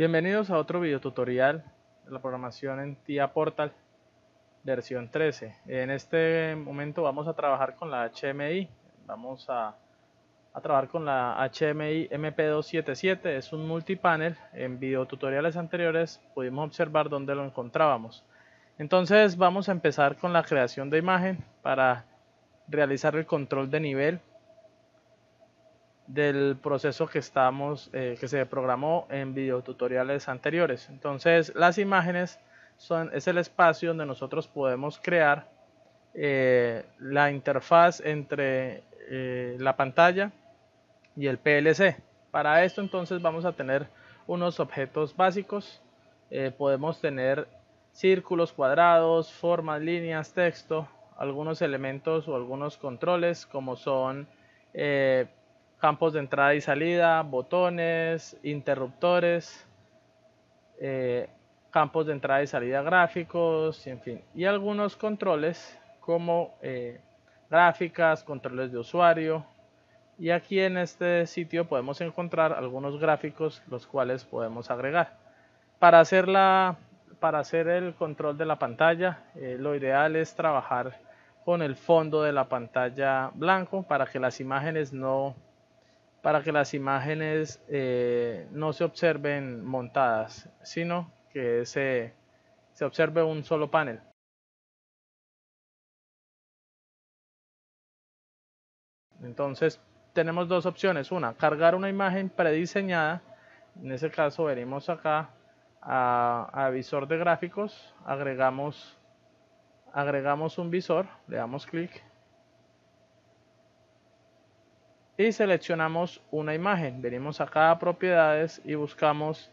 Bienvenidos a otro video tutorial de la programación en TIA Portal versión 13. En este momento vamos a trabajar con la HMI. Vamos a, trabajar con la HMI MP277. Es un multipanel. En videotutoriales anteriores pudimos observar dónde lo encontrábamos. Entonces vamos a empezar con la creación de imagen para realizar el control de nivel del proceso que estamos eh, que se programó en videotutoriales anteriores. Entonces las imágenes son es el espacio donde nosotros podemos crear eh, la interfaz entre eh, la pantalla y el PLC para esto entonces vamos a tener unos objetos básicos. Podemos tener círculos cuadrados formas líneas texto algunos elementos o algunos controles como son campos de entrada y salida, botones, interruptores, eh, campos de entrada y salida gráficos, en fin, y algunos controles como eh, gráficas, controles de usuario. Y aquí en este sitio podemos encontrar algunos gráficos los cuales podemos agregar. Para hacer, para hacer el control de la pantalla, eh, lo ideal es trabajar con el fondo de la pantalla blanco para que las imágenes no para que las imágenes eh, no se observen montadas, sino que se, se observe un solo panel. Entonces tenemos dos opciones. Una, cargar una imagen prediseñada. En ese caso venimos acá a, visor de gráficos, agregamos, agregamos un visor, le damos clic y seleccionamos una imagen. Venimos acá a propiedades y buscamos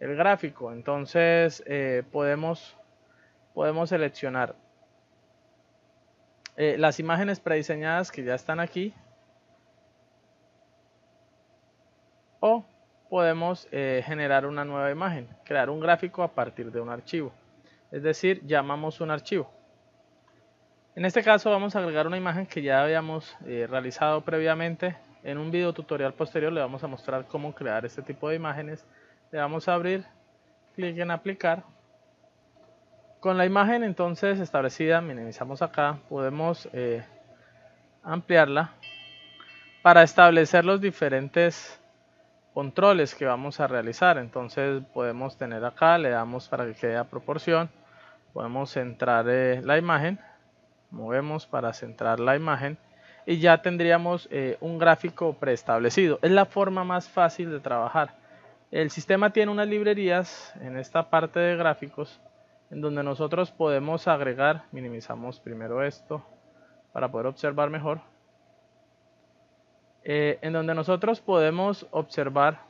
el gráfico. Entonces eh, podemos, podemos seleccionar eh, las imágenes prediseñadas que ya están aquí. O podemos eh, generar una nueva imagen, crear un gráfico a partir de un archivo. Es decir, llamamos un archivo. En este caso vamos a agregar una imagen que ya habíamos eh, realizado previamente. En un video tutorial posterior le vamos a mostrar cómo crear este tipo de imágenes. Le vamos a abrir, clic en aplicar. Con la imagen entonces establecida, minimizamos acá, podemos eh, ampliarla para establecer los diferentes controles que vamos a realizar. Entonces podemos tener acá, le damos para que quede a proporción, podemos centrar eh, la imagen movemos para centrar la imagen y ya tendríamos eh, un gráfico preestablecido. Es la forma más fácil de trabajar. El sistema tiene unas librerías en esta parte de gráficos en donde nosotros podemos agregar, minimizamos primero esto para poder observar mejor, eh, en donde nosotros podemos observar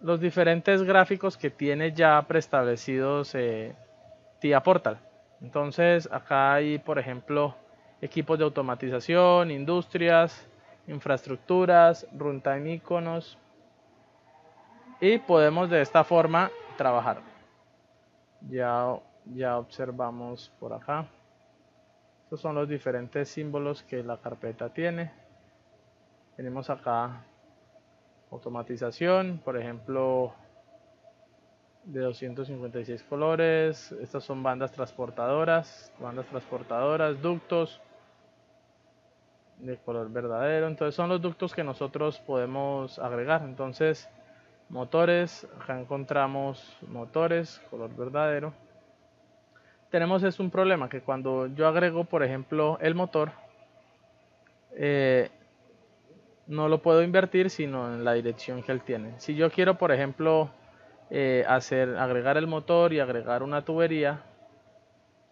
los diferentes gráficos que tiene ya preestablecidos eh, Portal. Entonces acá hay, por ejemplo, equipos de automatización, industrias, infraestructuras, runtime iconos y podemos de esta forma trabajar. Ya, ya observamos por acá. Estos son los diferentes símbolos que la carpeta tiene. Tenemos acá automatización, por ejemplo, de 256 colores. Estas son bandas transportadoras, bandas transportadoras, ductos de color verdadero. Entonces son los ductos que nosotros podemos agregar. Entonces motores, acá encontramos motores, color verdadero. Tenemos es un problema que cuando yo agrego, por ejemplo, el motor, eh, no lo puedo invertir sino en la dirección que él tiene. Si yo quiero, por ejemplo, eh, hacer, agregar el motor y agregar una tubería,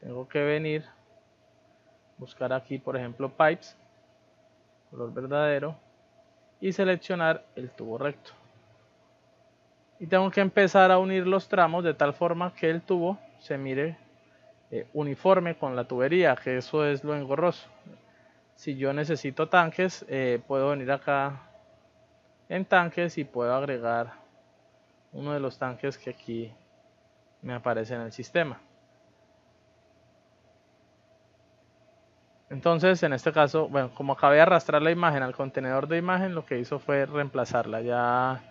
tengo que venir, buscar aquí por ejemplo pipes, color verdadero, y seleccionar el tubo recto. Y tengo que empezar a unir los tramos de tal forma que el tubo se mire eh, uniforme con la tubería, que eso es lo engorroso. Si yo necesito tanques, eh, puedo venir acá en tanques y puedo agregar uno de los tanques que aquí me aparece en el sistema. Entonces, en este caso, bueno, como acabé de arrastrar la imagen al contenedor de imagen, lo que hizo fue reemplazarla. Ya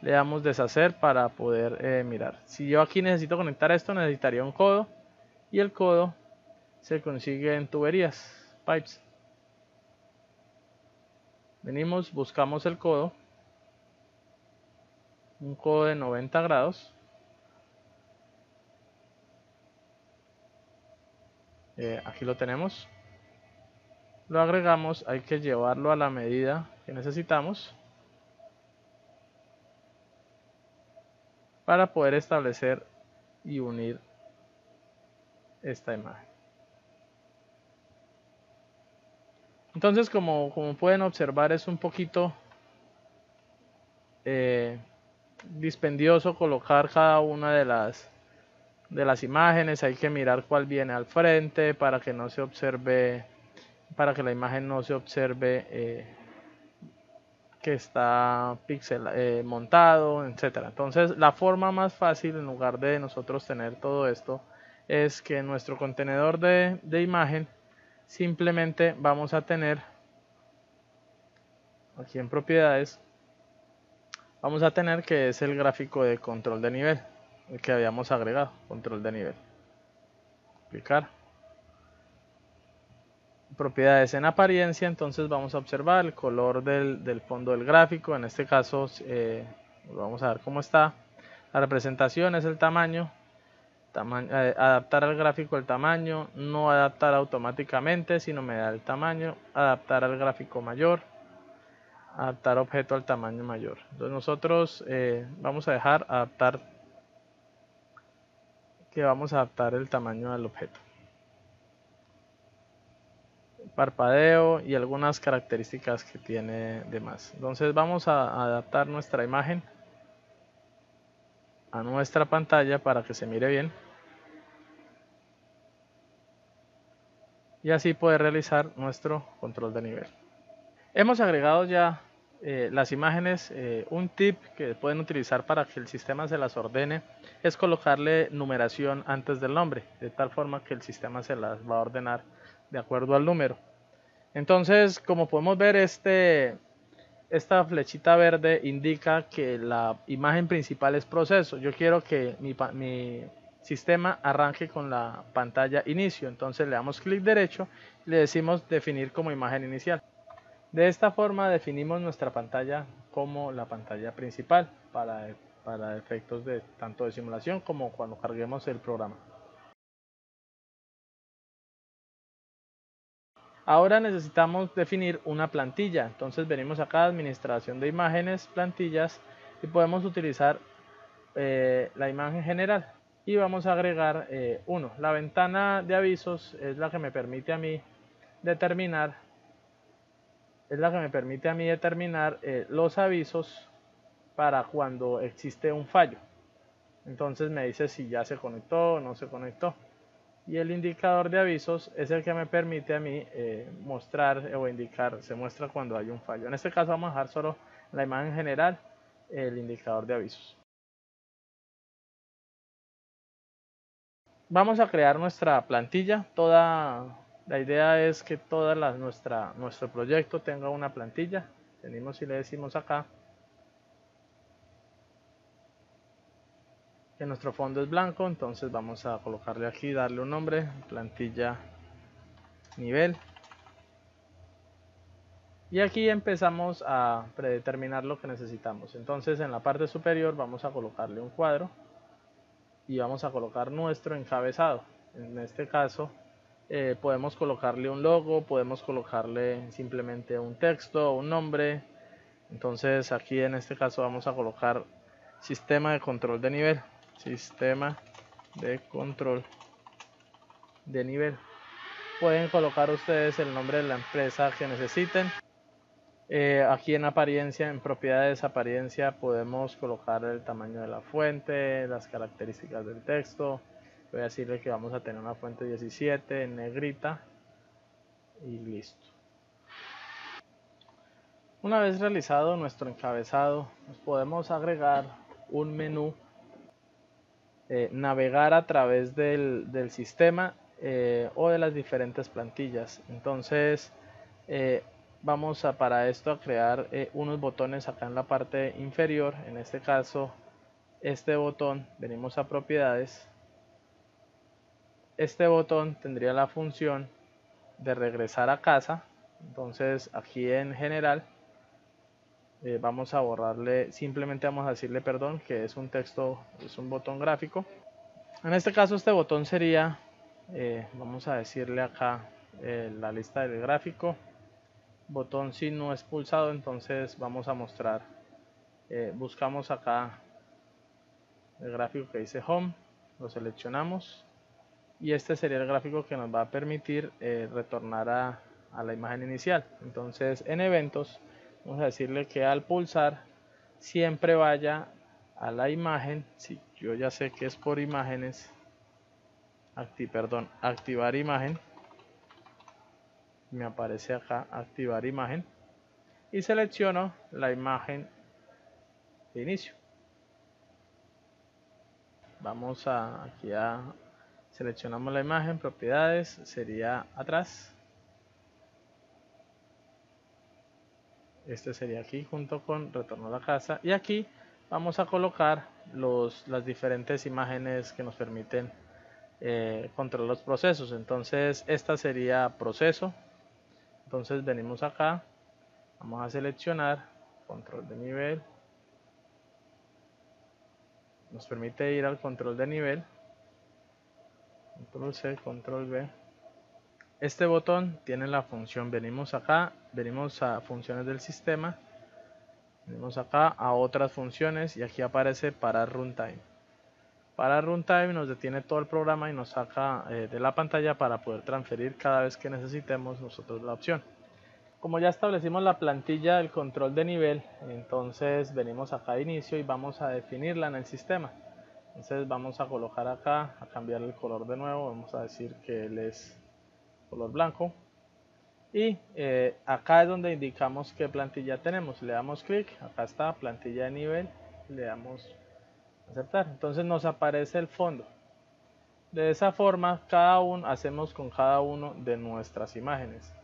le damos deshacer para poder eh, mirar. Si yo aquí necesito conectar esto, necesitaría un codo. Y el codo se consigue en tuberías, pipes. Venimos, buscamos el codo. Un codo de 90 grados. Eh, aquí lo tenemos lo agregamos hay que llevarlo a la medida que necesitamos para poder establecer y unir esta imagen entonces como, como pueden observar es un poquito eh, dispendioso colocar cada una de las de las imágenes hay que mirar cuál viene al frente para que no se observe para que la imagen no se observe eh, que está pixel eh, montado, etcétera. Entonces, la forma más fácil en lugar de nosotros tener todo esto es que en nuestro contenedor de, de imagen simplemente vamos a tener aquí en propiedades vamos a tener que es el gráfico de control de nivel el que habíamos agregado control de nivel. Aplicar propiedades en apariencia, entonces vamos a observar el color del, fondo del gráfico, en este caso eh, vamos a ver cómo está, la representación es el tamaño, eh, adaptar al gráfico el tamaño, no adaptar automáticamente, sino me da el tamaño, adaptar al gráfico mayor, adaptar objeto al tamaño mayor. Entonces nosotros eh, vamos a dejar adaptar que vamos a adaptar el tamaño del objeto parpadeo y algunas características que tiene de más. Entonces vamos a adaptar nuestra imagen a nuestra pantalla para que se mire bien. Y así poder realizar nuestro control de nivel. Hemos agregado ya eh, las imágenes. Eh, un tip que pueden utilizar para que el sistema se las ordene es colocarle numeración antes del nombre, de tal forma que el sistema se las va a ordenar de acuerdo al número. Entonces, como podemos ver, este, esta flechita verde indica que la imagen principal es proceso. Yo quiero que mi, mi sistema arranque con la pantalla inicio. Entonces le damos clic derecho y le decimos definir como imagen inicial. De esta forma definimos nuestra pantalla como la pantalla principal para, para efectos de tanto de simulación como cuando carguemos el programa. Ahora necesitamos definir una plantilla. Entonces venimos acá, administración de imágenes, plantillas y podemos utilizar eh, la imagen general. Y vamos a agregar eh, uno. La ventana de avisos es la que me permite a mí determinar es la que me permite a mí determinar eh, los avisos para cuando existe un fallo. Entonces me dice si ya se conectó o no se conectó y el indicador de avisos es el que me permite a mí eh, mostrar o indicar, se muestra cuando hay un fallo. En este caso vamos a dejar solo la imagen general, el indicador de avisos. Vamos a crear nuestra plantilla, toda la idea es que toda nuestra, nuestro proyecto tenga una plantilla. Venimos y le decimos acá que nuestro fondo es blanco entonces vamos a colocarle aquí darle un nombre plantilla nivel. Y aquí empezamos a predeterminar lo que necesitamos. Entonces en la parte superior vamos a colocarle un cuadro y vamos a colocar nuestro encabezado. En este caso eh, podemos colocarle un logo podemos colocarle simplemente un texto un nombre. Entonces aquí en este caso vamos a colocar sistema de control de nivel. Sistema de control de nivel. Pueden colocar ustedes el nombre de la empresa que necesiten. Eh, aquí en apariencia en propiedades apariencia podemos colocar el tamaño de la fuente las características del texto voy a decirle que vamos a tener una fuente 17 en negrita y listo una vez realizado nuestro encabezado nos podemos agregar un menú eh, navegar a través del, sistema eh, o de las diferentes plantillas. Entonces eh, vamos a para esto a crear unos botones acá en la parte inferior. En este caso este botón, venimos a propiedades. Este botón tendría la función de regresar a casa. Entonces aquí en general vamos a borrarle, simplemente vamos a decirle perdón, que es un texto, es un botón gráfico. En este caso este botón sería eh, vamos a decirle acá eh, la lista del gráfico botón si no es pulsado entonces vamos a mostrar eh, buscamos acá el gráfico que dice home lo seleccionamos y este sería el gráfico que nos va a permitir retornar a, a la imagen inicial. Entonces en eventos vamos a decirle que al pulsar siempre vaya a la imagen. Si yo ya sé que es por imágenes. Perdón, activar imagen. Me aparece acá activar imagen. Y selecciono la imagen de inicio. Vamos a aquí a seleccionamos la imagen propiedades sería atrás este sería aquí junto con retorno a la casa y aquí vamos a colocar los, las diferentes imágenes que nos permiten eh, controlar los procesos. Entonces esta sería proceso. Entonces venimos acá, vamos a seleccionar control de nivel. Nos permite ir al control de nivel. Control C, control B. Este botón tiene la función, venimos acá, venimos a funciones del sistema, venimos acá a otras funciones y aquí aparece para runtime. Para runtime nos detiene todo el programa y nos saca eh, de la pantalla para poder transferir cada vez que necesitemos nosotros la opción. Como ya establecimos la plantilla del control de nivel, entonces venimos acá a inicio y vamos a definirla en el sistema. Entonces vamos a colocar acá, a cambiar el color de nuevo, vamos a decir que él es color blanco. Y eh, acá es donde indicamos qué plantilla tenemos. Le damos clic, acá está plantilla de nivel, le damos aceptar. Entonces nos aparece el fondo. De esa forma, cada uno hacemos con cada uno de nuestras imágenes.